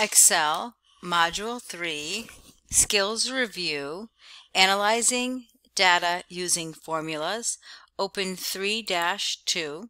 Excel, Module 3, Skills Review, Analyzing Data Using Formulas, Open 3-2.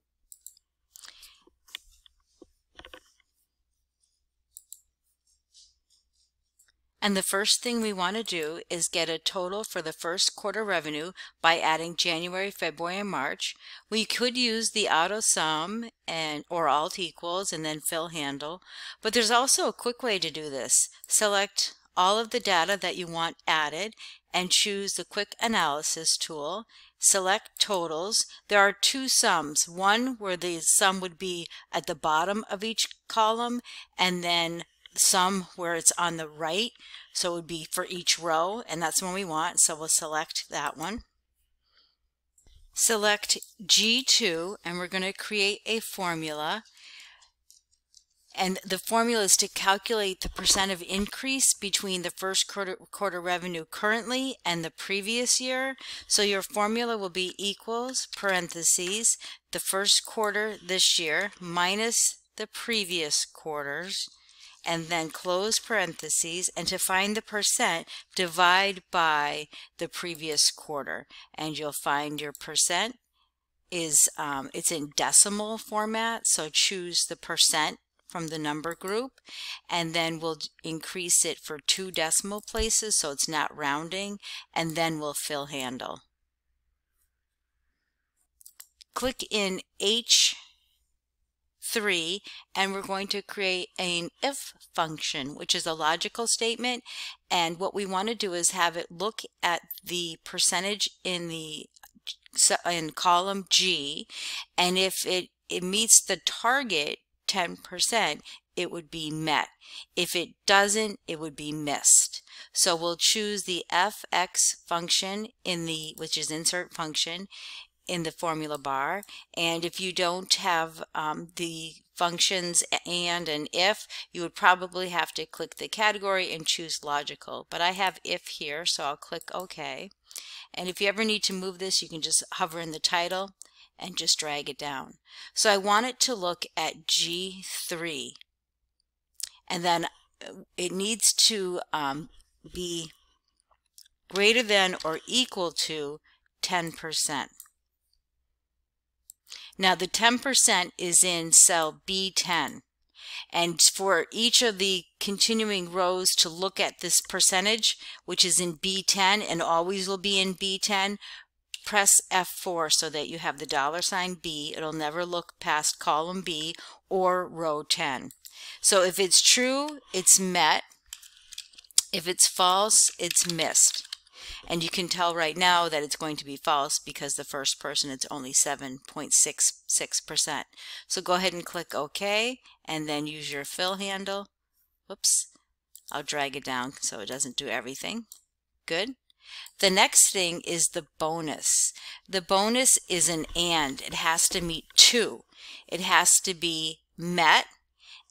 And the first thing we want to do is get a total for the first quarter revenue by adding January, February, and March. We could use the auto sum and or alt equals and then fill handle, but there's also a quick way to do this. Select all of the data that you want added and choose the quick analysis tool. Select totals. There are two sums, one where the sum would be at the bottom of each column and then sum where it's on the right. So it would be for each row, and that's the one we want. So we'll select that one. Select G2, and we're going to create a formula. And the formula is to calculate the percent of increase between the first quarter, quarter revenue currently and the previous year. So your formula will be equals parentheses the first quarter this year minus the previous quarters and then close parentheses and to find the percent divide by the previous quarter and you'll find your percent is um, it's in decimal format so choose the percent from the number group and then we'll increase it for two decimal places so it's not rounding and then we'll fill handle. Click in H 3 and we're going to create an if function which is a logical statement and what we want to do is have it look at the percentage in the in column G and if it, it meets the target 10% it would be met. If it doesn't, it would be missed. So we'll choose the fx function in the, which is insert function in the formula bar. And if you don't have um, the functions and and if, you would probably have to click the category and choose logical. But I have if here, so I'll click OK. And if you ever need to move this, you can just hover in the title and just drag it down. So I want it to look at G3. And then uh, it needs to um, be greater than or equal to 10%. Now the 10% is in cell B10. And for each of the continuing rows to look at this percentage, which is in B10 and always will be in B10, press F4 so that you have the dollar sign B. It'll never look past column B or row 10. So if it's true, it's met. If it's false, it's missed. And you can tell right now that it's going to be false because the first person it's only 7.66%. So go ahead and click OK and then use your fill handle. Whoops. I'll drag it down so it doesn't do everything. Good. The next thing is the bonus. The bonus is an AND. It has to meet two. It has to be met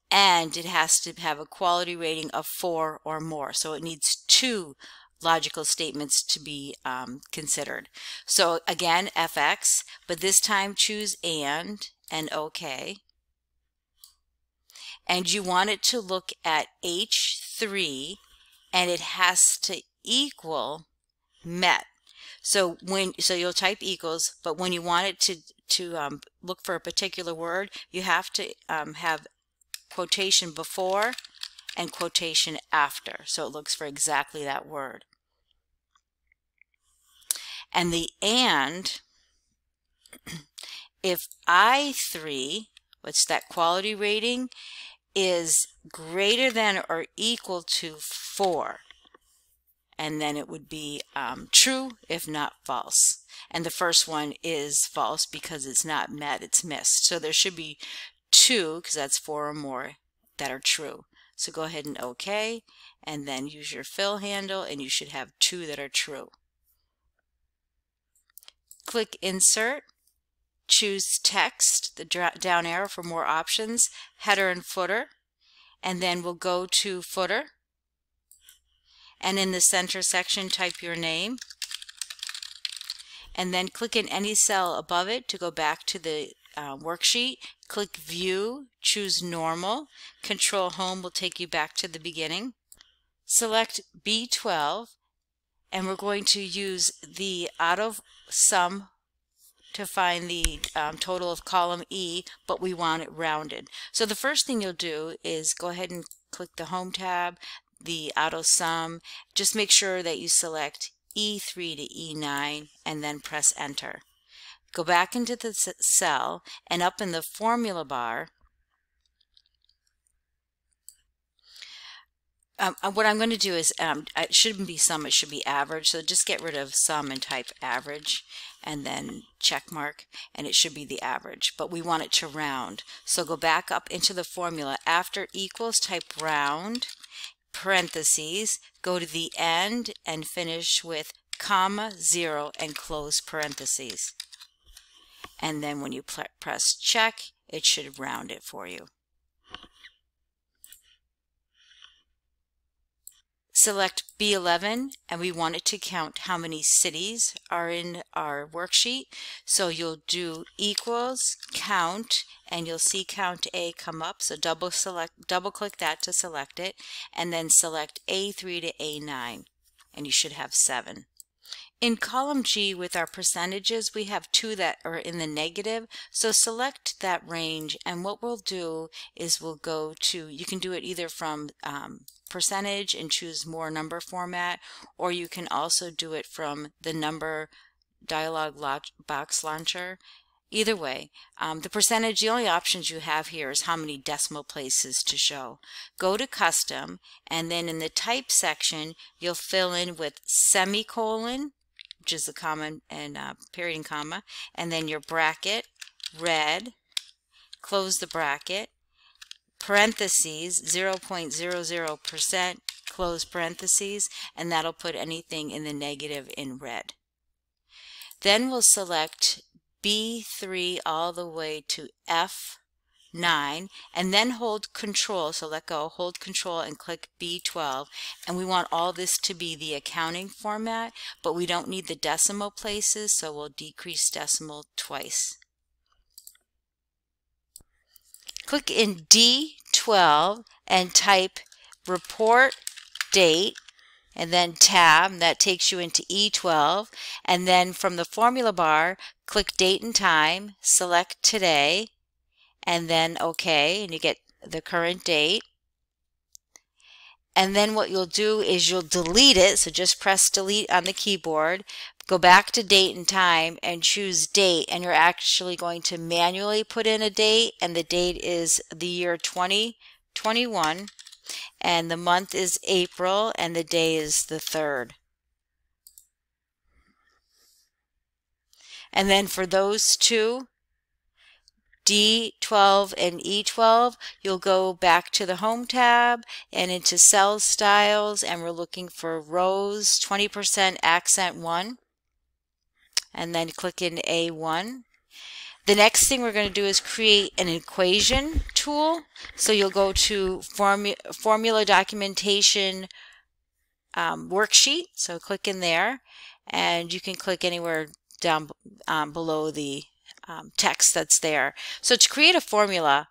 and it has to have a quality rating of four or more. So it needs two logical statements to be um, considered. So again, fx, but this time choose and and OK. And you want it to look at H3 and it has to equal met. So when so you'll type equals, but when you want it to to um, look for a particular word, you have to um, have quotation before and quotation after. So it looks for exactly that word. And the and, if I3, what's that quality rating, is greater than or equal to 4, and then it would be um, true if not false. And the first one is false because it's not met, it's missed. So there should be two, because that's four or more, that are true. So go ahead and OK, and then use your fill handle, and you should have two that are true. Click Insert, choose Text, the down arrow for more options, Header and Footer, and then we'll go to Footer, and in the center section type your name, and then click in any cell above it to go back to the uh, worksheet, click View, choose Normal. Control Home will take you back to the beginning. Select B12 and we're going to use the auto sum to find the um, total of column E, but we want it rounded. So the first thing you'll do is go ahead and click the Home tab, the auto sum. Just make sure that you select E3 to E9 and then press enter. Go back into the cell and up in the formula bar, um, uh, what I'm going to do is, um, it shouldn't be sum, it should be average. So just get rid of sum and type average and then check mark and it should be the average. But we want it to round. So go back up into the formula. After equals, type round, parentheses, go to the end and finish with comma, zero, and close parentheses. And then when you press check, it should round it for you. Select B11 and we want it to count how many cities are in our worksheet. So you'll do equals count and you'll see count A come up. So double select, double click that to select it and then select A3 to A9 and you should have seven. In column G with our percentages, we have two that are in the negative. So select that range and what we'll do is we'll go to, you can do it either from um, percentage and choose more number format, or you can also do it from the number dialog box launcher. Either way, um, the percentage, the only options you have here is how many decimal places to show. Go to custom and then in the type section, you'll fill in with semicolon, which is the comma and uh, period and comma, and then your bracket, red, close the bracket, parentheses, 0.00%, close parentheses, and that'll put anything in the negative in red. Then we'll select B3 all the way to F 9 and then hold control so let go hold control and click B12 and we want all this to be the accounting format but we don't need the decimal places so we'll decrease decimal twice. Click in D12 and type report date and then tab that takes you into E12 and then from the formula bar click date and time select today and then OK, and you get the current date. And then what you'll do is you'll delete it, so just press delete on the keyboard, go back to date and time and choose date, and you're actually going to manually put in a date, and the date is the year 2021, and the month is April, and the day is the 3rd. And then for those two, D12 and E12, you'll go back to the Home tab and into Cell Styles, and we're looking for rows 20% accent 1, and then click in A1. The next thing we're going to do is create an equation tool. So you'll go to formu Formula Documentation um, Worksheet. So click in there, and you can click anywhere down um, below the um, text that's there. So to create a formula,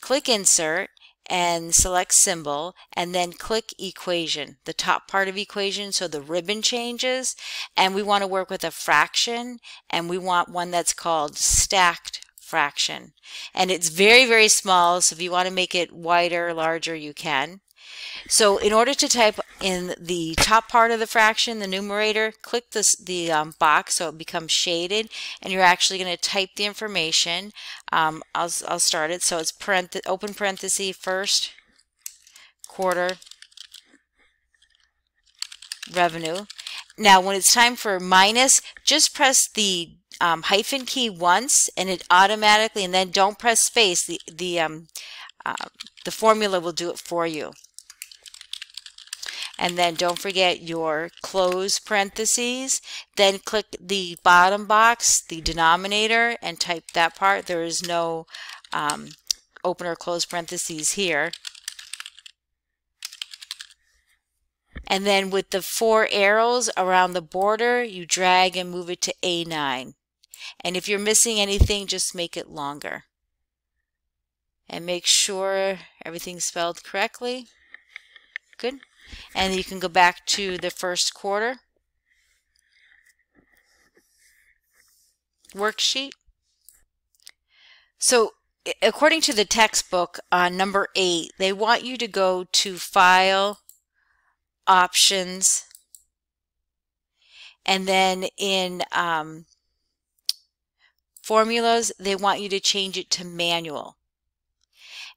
click Insert and select Symbol and then click Equation, the top part of Equation so the ribbon changes. And we want to work with a fraction and we want one that's called stacked fraction. And it's very very small so if you want to make it wider larger you can. So in order to type in the top part of the fraction, the numerator, click this, the um, box so it becomes shaded and you're actually going to type the information. Um, I'll, I'll start it. So it's open parenthesis first quarter revenue. Now when it's time for minus, just press the um, hyphen key once and it automatically, and then don't press space, the, the, um, uh, the formula will do it for you. And then don't forget your close parentheses. Then click the bottom box, the denominator, and type that part. There is no um, open or close parentheses here. And then with the four arrows around the border, you drag and move it to A9. And if you're missing anything, just make it longer. And make sure everything's spelled correctly. Good. And you can go back to the first quarter worksheet. So according to the textbook on number eight, they want you to go to File, Options, and then in um, Formulas, they want you to change it to Manual.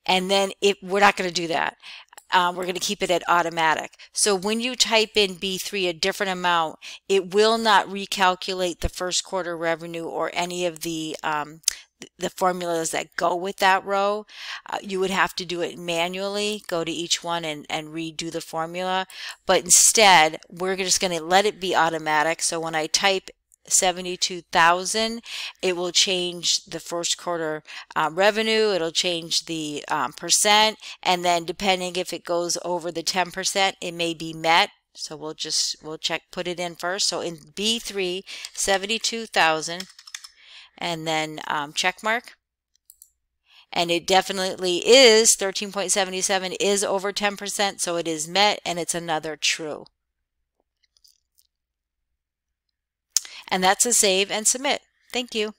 And then if we're not going to do that. Um, we're going to keep it at automatic. So when you type in B3 a different amount, it will not recalculate the first quarter revenue or any of the um, the formulas that go with that row. Uh, you would have to do it manually, go to each one and, and redo the formula. But instead, we're just going to let it be automatic. So when I type 72,000, it will change the first quarter um, revenue, it'll change the um, percent, and then depending if it goes over the 10%, it may be met. So we'll just, we'll check, put it in first. So in B3, 72,000, and then um, check mark. And it definitely is 13.77 is over 10%, so it is met and it's another true. And that's a save and submit. Thank you.